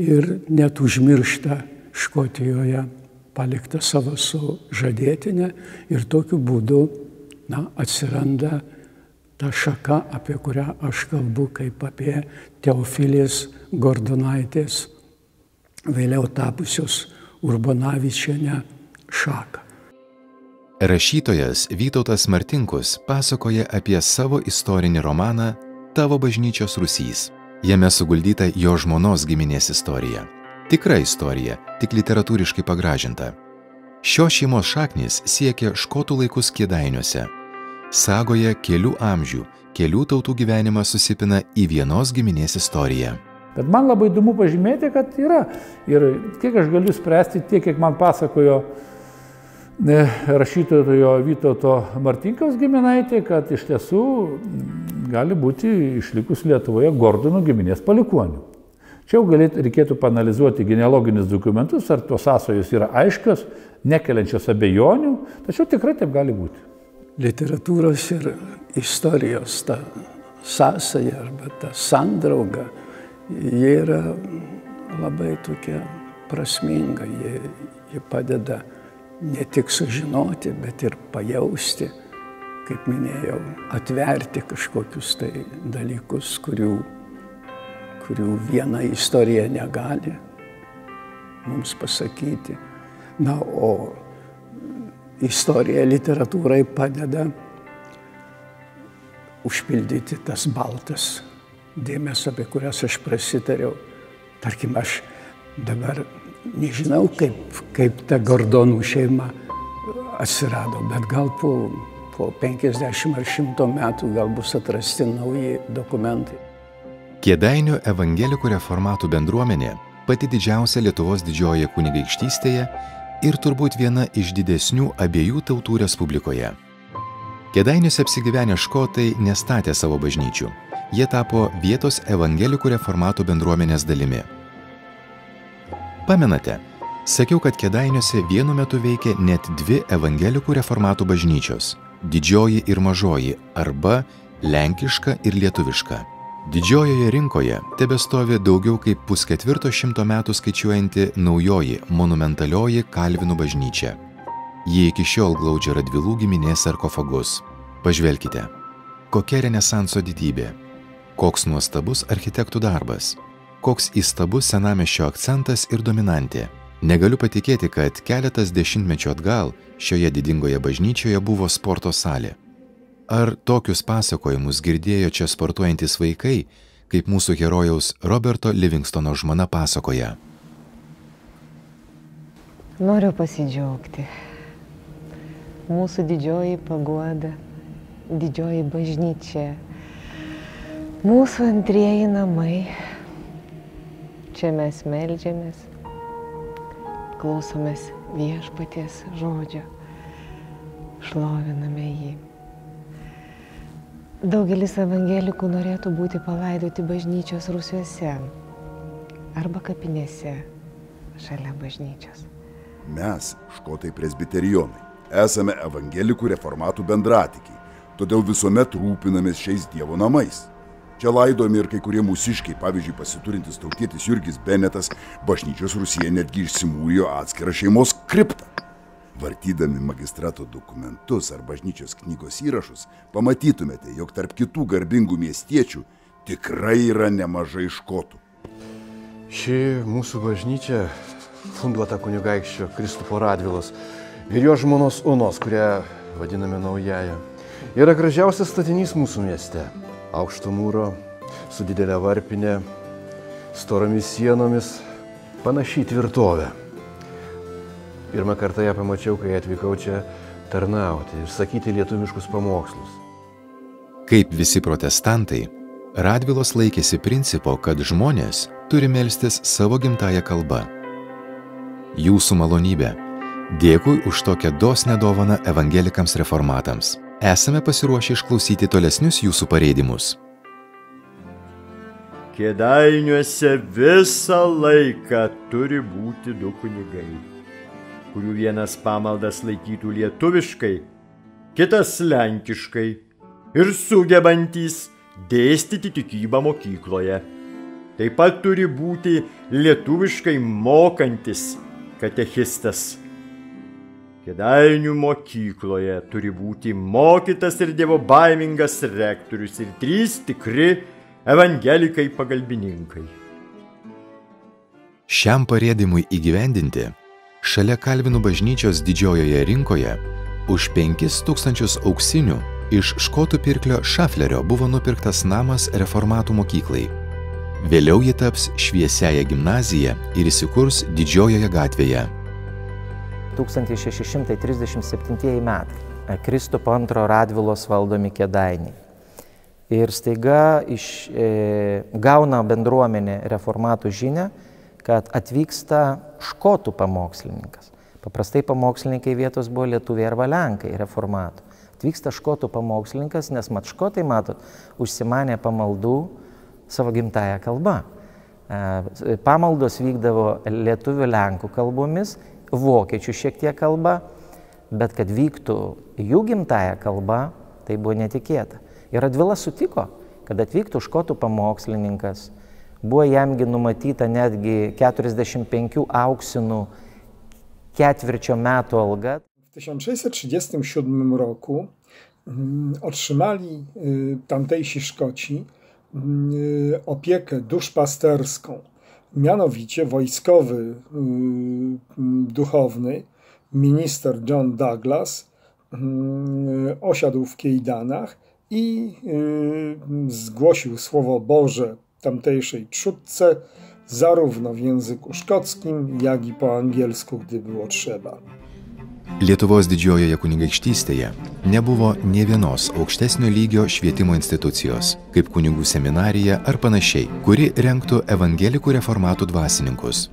ir net užmiršta Škotijoje paliktą savo sužadėtinę ir tokiu būdu na, atsiranda ta šaka, apie kurią aš kalbu, kaip apie Teofilės Gordonaitės vėliau tapusios Urbanavičiane šaką. Rašytojas Vytautas Martinkus pasakoja apie savo istorinį romaną Tavo bažnyčios rusys. Jame suguldyta jo žmonos giminės istorija. Tikra istorija, tik literatūriškai pagražinta. Šios šeimos šaknis siekia škotų laikus kėdainiuose. Sagoje kelių amžių, kelių tautų gyvenimas susipina į vienos giminės istoriją. Bet man labai įdomu pažymėti, kad yra. Ir kiek aš galiu spręsti, tiek, kiek man pasakojo e, rašytojo Vytauto Martinkaus giminaitė, kad iš tiesų gali būti išlikus Lietuvoje Gordonų giminės palikonių. Čia jau galėtų, reikėtų panalizuoti genealoginius dokumentus, ar tos sąsojos yra aiškios, nekeliančios abejonių, tačiau tikrai taip gali būti. Literatūros ir istorijos ta sąsaja arba ta sandrauga, jie yra labai tokia prasminga, jie, jie padeda ne tik sužinoti, bet ir pajausti, kaip minėjau, atverti kažkokius tai dalykus, kurių kurių viena istorija negali mums pasakyti. Na, o istorija literatūrai padeda užpildyti tas baltas dėmes, apie kurias aš prasitariau. Tarkim, aš dabar nežinau, kaip, kaip ta Gordonų šeima atsirado, bet gal po, po 50 ar 100 metų gal bus atrasti nauji dokumentai. Kėdainių evangelikų reformatų bendruomenė pati didžiausia Lietuvos didžiojoje kunigaikštystėje ir turbūt viena iš didesnių abiejų tautų Respublikoje. Kėdainiuose apsigyvenę škotai nestatė savo bažnyčių. Jie tapo vietos evangelikų reformatų bendruomenės dalimi. Pamenate, sakiau, kad Kėdainiuose vienu metu veikė net dvi evangelikų reformatų bažnyčios - didžioji ir mažoji arba lenkiška ir lietuviška. Didžiojoje rinkoje tebestovi daugiau kaip pusketvirto šimto metų skaičiuojanti naujoji monumentalioji Kalvinų bažnyčia. Jie iki šiol glaudžia Radvilų giminės sarkofagus. Pažvelkite, kokia renesanso didybė, koks nuostabus architektų darbas, koks įstabus senamešio akcentas ir dominantė. Negaliu patikėti, kad keletas dešimtmečių atgal šioje didingoje bažnyčioje buvo sporto salė. Ar tokius pasakojimus girdėjo čia sportuojantis vaikai, kaip mūsų herojaus Roberto Livingstono žmona pasakoja? Noriu pasidžiaugti. Mūsų didžioji pagoda, didžioji bažnyčia, mūsų antrieji namai. Čia mes melžiamės, klausomės viešpaties žodžio, šloviname jį. Daugelis evangelikų norėtų būti palaidoti bažnyčios rusiuose arba kapinėse šalia bažnyčios. Mes, škotai presbiterionai, esame evangelikų reformatų bendratikiai, todėl visuomet rūpinamės šiais Dievo namais. Čia laidomi ir kai kurie mūsiškiai, pavyzdžiui, pasiturintis tautietis Jurgis Benetas, bažnyčios Rusija netgi išsimūrijo atskirą šeimos kriptą. Vartydami magistrato dokumentus ar bažnyčios knygos įrašus, pamatytumėte, jog tarp kitų garbingų miestiečių tikrai yra nemažai škotų. Ši mūsų bažnyčia funduota kunigaikščio Kristofo Radvilos ir jo žmonos Unos, kurią vadiname naująją. Yra gražiausias statinys mūsų mieste. Aukšto mūro, su didelė varpinė, storomis sienomis, panašiai tvirtovė. Pirmą kartą ją pamačiau, kai atvykau čia tarnauti ir sakyti lietuviškus pamokslus. Kaip visi protestantai, Radvilos laikėsi principo, kad žmonės turi melstis savo gimtają kalbą. Jūsų malonybė. Dėkui už tokią dosnę dovaną evangelikams reformatams. Esame pasiruošę išklausyti tolesnius jūsų pareidimus. Kėdainiuose visą laiką turi būti du kunigai kurių vienas pamaldas laikytų lietuviškai, kitas lenkiškai ir sugebantys dėstyti tikybą mokykloje. Taip pat turi būti lietuviškai mokantis katechistas. Kedainių mokykloje turi būti mokytas ir dievo baimingas rektorius ir trys tikri evangelikai pagalbininkai. Šiam parėdimui įgyvendinti šalia Kalvinų bažnyčios didžiojoje rinkoje už 5000 auksinių iš škotų pirklio Šaflerio buvo nupirktas namas reformatų mokyklai. Vėliau ji taps šviesiaja gimnazija ir įsikurs didžiojoje gatvėje. 1637 metai. Kristupo antro Radvilos valdomi kėdainiai. Ir staiga iš, e, gauna bendruomenė reformatų žinę, kad atvyksta škotų pamokslininkas. Paprastai pamokslininkai vietos buvo lietuviai arba lenkai, reformatų. Atvyksta škotų pamokslininkas, nes mat škotai, matot, užsimanė pamaldų savo gimtają kalbą. E, pamaldos vykdavo lietuvių lenkų kalbomis, vokiečių šiek tiek kalba, bet kad vyktų jų gimtają kalbą, tai buvo netikėta. Ir Radvilas sutiko, kad atvyktų škotų pamokslininkas, buvo jamgi numatyta netgi 45 auksinų ketvirčio metų alga. W 1637 roku mm, otrzymali y, tamtejsi Szkoci y, opiekę duszpasterską. Mianowicie wojskowy y, duchowny, minister John Douglas, osiadł w Kiejdanach i zgłosił Słowo Boże tamtejszej trzutce, zarówno w języku szkockim, jak i po angielsku, gdy było trzeba. Lietuvos didžiojoje kunigaikštystėje nebuvo ne vienos aukštesnio lygio švietimo institucijos, kaip kunigų seminarija ar panašiai, kuri renktų evangelikų reformatų dvasininkus.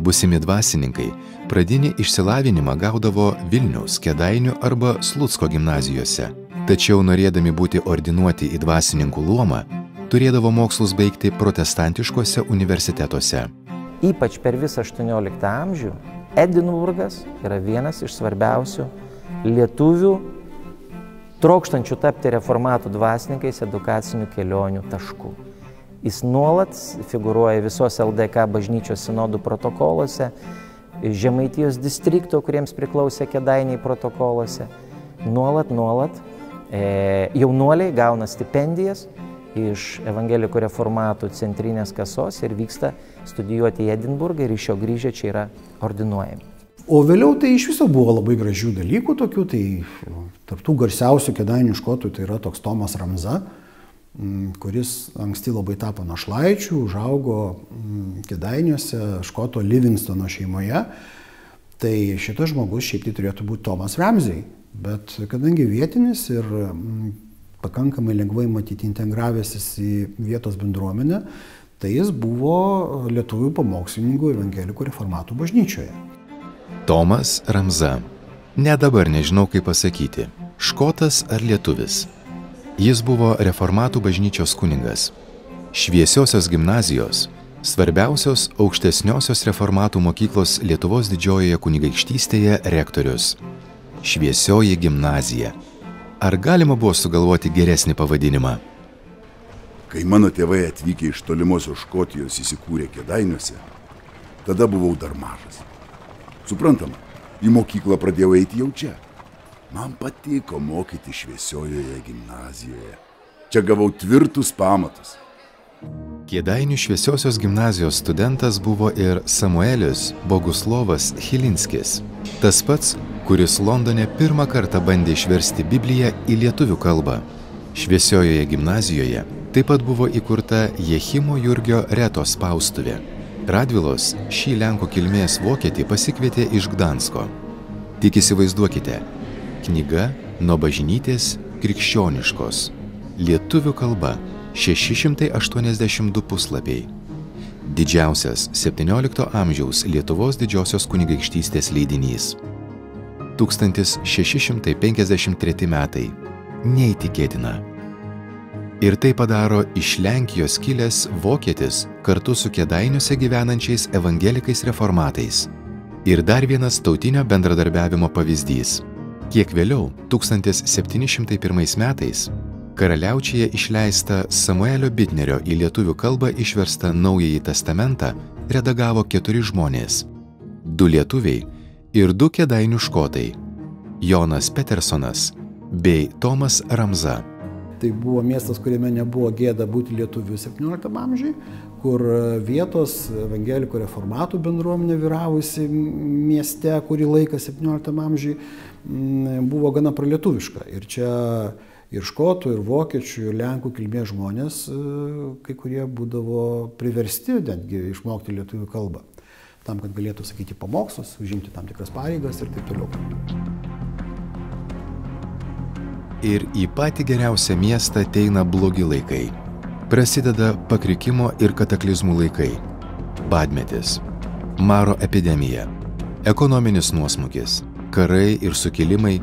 Busimi dvasininkai pradinį išsilavinimą gaudavo Vilniaus, Kedainių arba Slutsko gimnazijose, tačiau norėdami būti ordinuoti į dvasininkų luomą, turėdavo mokslus baigti protestantiškose universitetuose. Ypač per visą 18 amžių Edinburgas yra vienas iš svarbiausių lietuvių trokštančių tapti reformatų dvasininkais edukacinių kelionių taškų. Jis nuolat figuruoja visos LDK bažnyčios sinodų protokoluose, Žemaitijos distrikto, kuriems priklausė kedainiai protokoluose. Nuolat, nuolat e, jaunuoliai gauna stipendijas iš evangelikų reformatų centrinės kasos ir vyksta studijuoti į Edinburgą ir iš jo grįžę čia yra ordinuojami. O vėliau tai iš viso buvo labai gražių dalykų tokių, tai tarptų garsiausių kedainių škotų tai yra toks Tomas Ramza, kuris anksti labai tapo našlaičių, užaugo kedainiuose Škoto Livingstono šeimoje. Tai šitas žmogus šiaip tai turėtų būti Tomas Ramsey, bet kadangi vietinis ir pakankamai lengvai matyti integravęsis į vietos bendruomenę, tai jis buvo lietuvių pamokslininkų evangelikų reformatų bažnyčioje. Tomas Ramza. Ne dabar nežinau, kaip pasakyti. Škotas ar lietuvis. Jis buvo reformatų bažnyčios kuningas. Šviesiosios gimnazijos, svarbiausios aukštesniosios reformatų mokyklos Lietuvos didžiojoje kunigaikštystėje rektorius. Šviesioji gimnazija Ar galima buvo sugalvoti geresnį pavadinimą? Kai mano tėvai atvykę iš tolimosios Škotijos įsikūrė Kedainiuose, tada buvau dar mažas. Suprantama, į mokyklą pradėjau eiti jau čia. Man patiko mokyti šviesiojoje gimnazijoje. Čia gavau tvirtus pamatus. Kėdainių šviesiosios gimnazijos studentas buvo ir Samuelis Boguslovas Hilinskis. Tas pats, kuris Londone pirmą kartą bandė išversti Bibliją į lietuvių kalbą. Šviesiojoje gimnazijoje taip pat buvo įkurta Jehimo Jurgio Reto spaustuvė. Radvilos šį Lenkų kilmės vokietį pasikvietė iš Gdansko. Tik įsivaizduokite, knyga nuo bažnytės krikščioniškos. Lietuvių kalba 682 puslapiai. Didžiausias 17 amžiaus Lietuvos didžiosios kunigaikštystės leidinys. 1653 metai. Neįtikėtina. Ir tai padaro iš Lenkijos kilęs vokietis kartu su kėdainiuose gyvenančiais evangelikais reformatais. Ir dar vienas tautinio bendradarbiavimo pavyzdys. Kiek vėliau, 1701 metais, Karaliaučiuje išleistą Samuelio Bitnerio į lietuvių kalbą išverstą Naująjį testamentą redagavo keturi žmonės - du lietuviai ir du kėdainių škotai - Jonas Petersonas bei Tomas Ramza. Tai buvo miestas, kuriame nebuvo gėda būti lietuvių 17 amžiui, kur vietos evangelikų reformatų bendruomenė vyravusi mieste kurį laiką 17 amžiui buvo gana pralietuviška. Ir čia ir škotų, ir vokiečių, ir lenkų kilmės žmonės, e, kai kurie būdavo priversti netgi išmokti lietuvių kalbą, tam, kad galėtų sakyti pamokslus, užimti tam tikras pareigas ir taip toliau. ir į patį geriausią miestą ateina blogi laikai. Prasideda pakrikimo ir kataklizmų laikai. Badmetis, maro epidemija, ekonominis nuosmukis, karai ir sukilimai,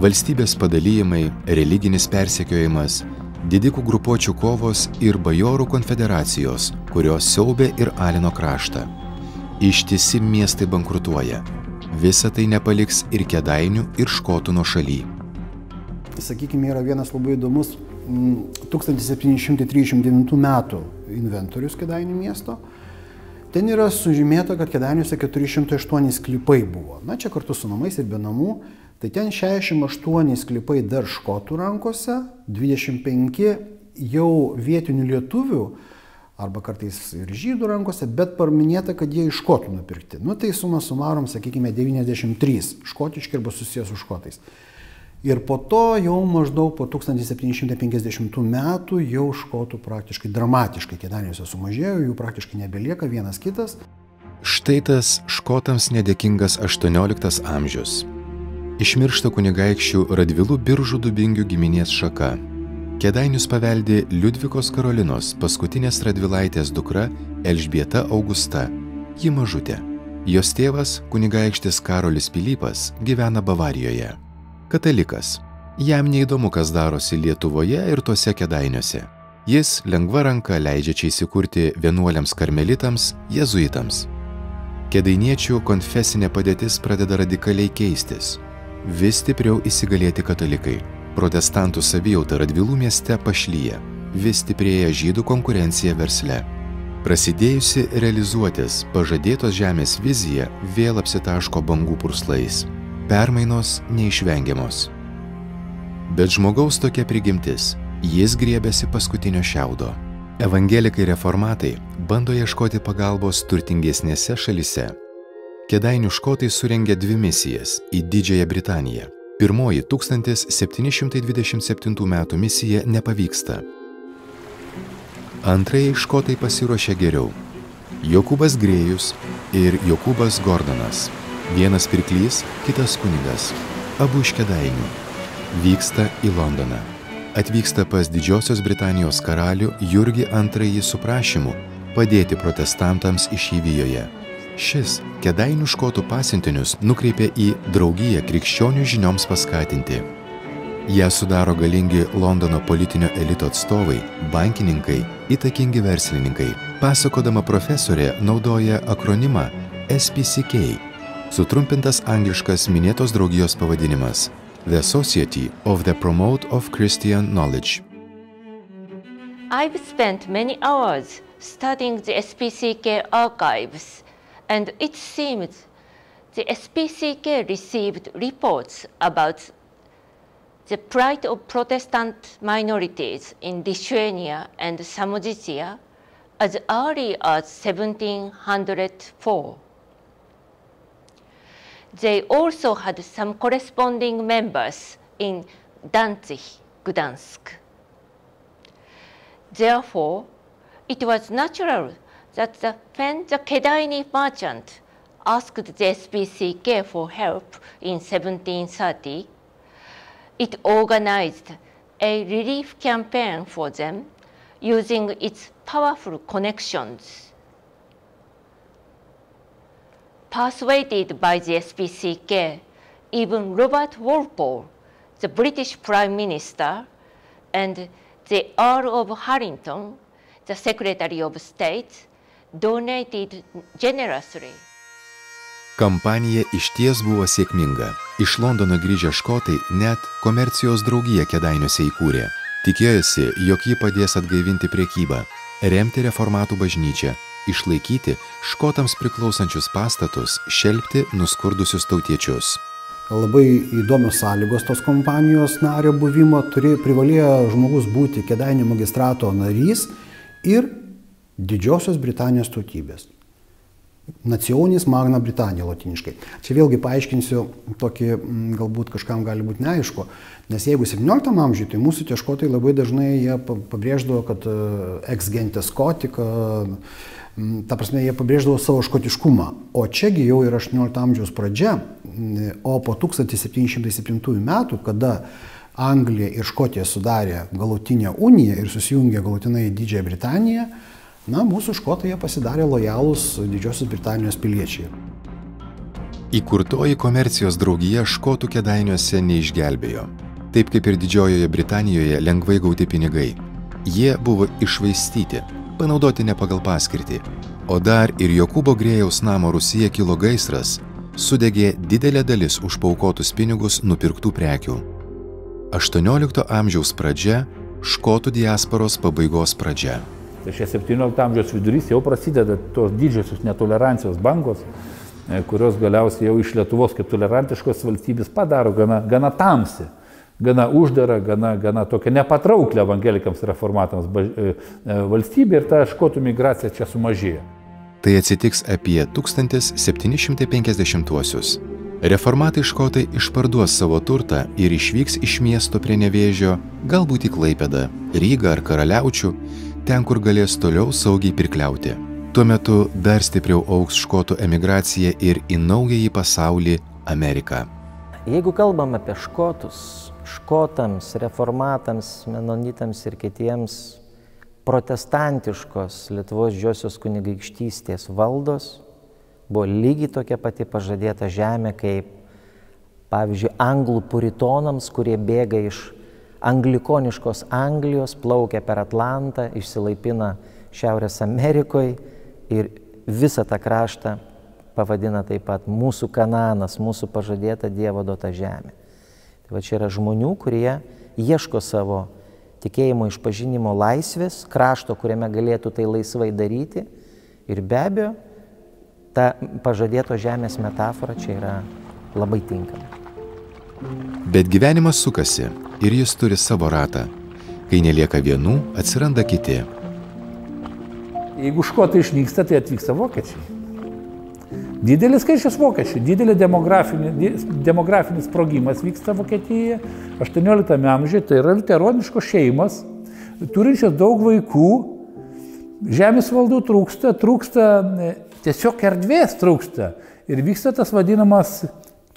valstybės padalyjimai, religinis persekiojimas, didikų grupuočių kovos ir bajorų konfederacijos, kurios siaubė ir alino kraštą. Ištisi miestai bankrutuoja. Visa tai nepaliks ir kedainių, ir škotų nuo šaly. Sakykime, yra vienas labai įdomus 1739 metų inventorius Kedainių miesto. Ten yra sužymėta, kad Kedainiuose 408 sklypai buvo. Na, čia kartu su namais ir be namų. Tai ten 68 sklypai dar škotų rankose, 25 jau vietinių lietuvių arba kartais ir žydų rankose, bet paminėta, kad jie iš škotų nupirkti. Nu tai suma sumarom, sakykime, 93 škotiški arba susijęs su škotais. Ir po to jau maždaug po 1750 metų jau škotų praktiškai dramatiškai kėdaniuose sumažėjo, jų praktiškai nebelieka vienas kitas. Štai tas škotams nedėkingas 18 amžius. Išmiršta kunigaikščių Radvilų biržų dubingių giminės šaka. Kėdainius paveldė Liudvikos Karolinos paskutinės Radvilaitės dukra Elžbieta Augusta. Ji mažutė. Jos tėvas, kunigaikštis Karolis Pilypas, gyvena Bavarijoje katalikas. Jam neįdomu, kas darosi Lietuvoje ir tuose kedainiuose. Jis lengva ranka leidžia čia įsikurti vienuoliams karmelitams, jezuitams. Kedainiečių konfesinė padėtis pradeda radikaliai keistis. Vis stipriau įsigalėti katalikai. Protestantų savijauta Radvilų mieste pašlyja. Vis stiprėja žydų konkurencija versle. Prasidėjusi realizuotis pažadėtos žemės vizija vėl apsitaško bangų purslais permainos neišvengiamos. Bet žmogaus tokia prigimtis, jis griebėsi paskutinio šiaudo. Evangelikai reformatai bando ieškoti pagalbos turtingesnėse šalise. Kedainių škotai surengė dvi misijas į Didžiąją Britaniją. Pirmoji 1727 m. misija nepavyksta. Antrajai škotai pasiruošė geriau. Jokūbas Grėjus ir Jokūbas Gordonas Vienas pirklys, kitas kunigas. Abu iš kedainių. Vyksta į Londoną. Atvyksta pas Didžiosios Britanijos karalių Jurgį II su prašymu padėti protestantams išyvijoje. Šis kedainių škotų pasintinius nukreipė į draugiją krikščionių žinioms paskatinti. Ją sudaro galingi Londono politinio elito atstovai, bankininkai, įtakingi verslininkai. Pasakodama profesorė naudoja akronimą SPCK sutrumpintas angliškas minėtos draugijos pavadinimas – The Society of the Promote of Christian Knowledge. I've spent many hours studying the SPCK archives, and it seems the SPCK received reports about the plight of Protestant minorities in Lithuania and Samogitia as early as 1704. They also had some corresponding members in Danzig, Gdansk. Therefore, it was natural that the, when the Kedaini merchant asked the SPCK for help in 1730, it organized a relief campaign for them using its powerful connections. Persuaded by the SPCK, even Robert Walpole, the British Prime Minister, and the Earl of Harrington, the Secretary of State, donated generously. Kampanija išties buvo sėkminga. Iš Londono grįžę škotai net komercijos draugiją kedainiuose įkūrė. Tikėjosi, jog ji padės atgaivinti priekybą, remti reformatų bažnyčią išlaikyti škotams priklausančius pastatus, šelbti nuskurdusius tautiečius. Labai įdomios sąlygos tos kompanijos nario buvimo turi, privalėjo žmogus būti Kedainių magistrato narys ir Didžiosios Britanijos tautybės. Nacionis Magna Britanija latiniškai. Čia vėlgi paaiškinsiu tokį, galbūt kažkam gali būti neaišku, nes jeigu 17 amžiuje, tai mūsų tie škotai labai dažnai jie pabrėždavo, kad ex gentes kotika, Mm, ta prasme, jie pabrėždavo savo škotiškumą. O čiagi jau yra 18 amžiaus pradžia, o po 1707 metų, kada Anglija ir Škotija sudarė galutinę uniją ir susijungė galutinai į Didžiąją Britaniją, na, mūsų škotai pasidarė lojalūs Didžiosios Britanijos piliečiai. Įkurtoji komercijos draugija škotų kedainiuose neišgelbėjo. Taip kaip ir Didžiojoje Britanijoje lengvai gauti pinigai. Jie buvo išvaistyti, panaudoti ne pagal paskirtį. O dar ir Jokūbo Grėjaus namo Rusija kilo gaisras, sudegė didelė dalis už paukotus pinigus nupirktų prekių. 18 amžiaus pradžia - škotų diasporos pabaigos pradžia. Tai šie 17 amžiaus vidurys jau prasideda tos didžiosios netolerancijos bangos, E, kurios galiausiai jau iš Lietuvos kaip tolerantiškos valstybės padaro gana, gana tamsi, gana uždara, gana, gana tokia nepatrauklė evangelikams reformatams e, e, valstybė ir ta škotų migracija čia sumažėjo. Tai atsitiks apie 1750-uosius. Reformatai škotai išparduos savo turtą ir išvyks iš miesto prie nevėžio, galbūt į Klaipedą, Rygą ar Karaliaučių, ten, kur galės toliau saugiai pirkliauti. Tuo metu dar stipriau auks škotų emigracija ir į naująjį pasaulį - Ameriką. Jeigu kalbam apie škotus, škotams, reformatams, menonitams ir kitiems protestantiškos Lietuvos didžiosios kunigaikštystės valdos buvo lygiai tokia pati pažadėta žemė, kaip, pavyzdžiui, anglų puritonams, kurie bėga iš anglikoniškos Anglijos, plaukia per Atlantą, išsilaipina Šiaurės Amerikoje ir visą tą kraštą pavadina taip pat mūsų kananas, mūsų pažadėta Dievo duota žemė. Tai va čia yra žmonių, kurie ieško savo tikėjimo išpažinimo laisvės, krašto, kuriame galėtų tai laisvai daryti. Ir be abejo, ta pažadėto žemės metafora čia yra labai tinkama. Bet gyvenimas sukasi ir jis turi savo ratą. Kai nelieka vienų, atsiranda kiti. Jeigu škotai išnyksta, tai atvyksta vokiečiai. Didelis skaičius vokiečių, didelė demografinis, demografinis sprogimas vyksta Vokietijoje 18 amžiuje, tai yra luteroniškos šeimos, turinčios daug vaikų, žemės valdų trūksta, trūksta, e, tiesiog erdvės trūksta ir vyksta tas vadinamas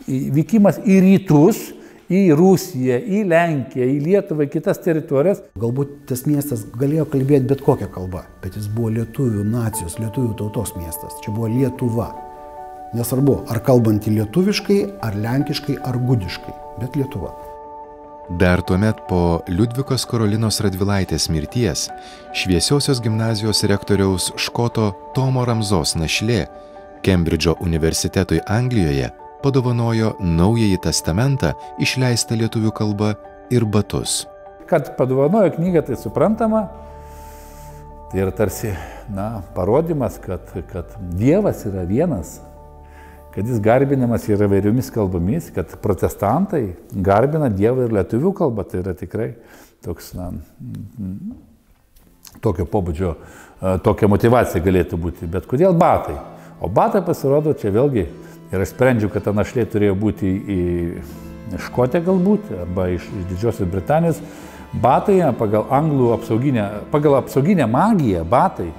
vykimas į rytus, į Rusiją, į Lenkiją, į Lietuvą, į kitas teritorijas. Galbūt tas miestas galėjo kalbėti bet kokią kalbą, bet jis buvo lietuvių nacijos, lietuvių tautos miestas. Čia buvo Lietuva. Nesvarbu, ar kalbantį lietuviškai, ar lenkiškai, ar gudiškai, bet Lietuva. Dar tuomet po Liudvikos Karolinos Radvilaitės mirties šviesiosios gimnazijos rektoriaus škoto Tomo Ramzos našlė Kembridžo universitetui Anglijoje padovanojo Naująjį Testamentą išleistą lietuvių kalba ir batus. Kad padovanojo knygą, tai suprantama, tai yra tarsi na, parodimas, kad, kad Dievas yra vienas, kad jis garbinamas yra vairiomis kalbomis, kad protestantai garbina Dievą ir lietuvių kalbą, tai yra tikrai toks, na, tokio pobūdžio, tokia motivacija galėtų būti. Bet kodėl batai? O batai pasirodo čia vėlgi Ir aš sprendžiu, kad ta našlė turėjo būti į Škotę galbūt, arba iš, iš Didžiosios Britanijos. Batai pagal anglų apsauginę, pagal apsauginę magiją, batai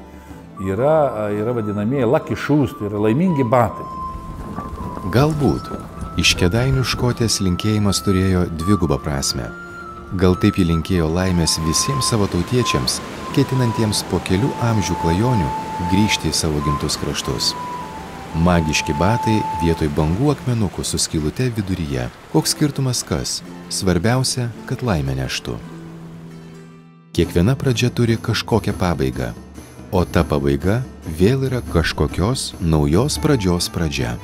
yra, yra vadinamieji lucky shoes, tai yra laimingi batai. Galbūt iš kėdainių škotės linkėjimas turėjo dvigubą prasme. Gal taip jį linkėjo laimės visiems savo tautiečiams, ketinantiems po kelių amžių klajonių grįžti į savo gimtus kraštus. Magiški batai vietoj bangų akmenukų su skylute viduryje. Koks skirtumas kas? Svarbiausia, kad laimę neštų. Kiekviena pradžia turi kažkokią pabaigą, o ta pabaiga vėl yra kažkokios naujos pradžios pradžia.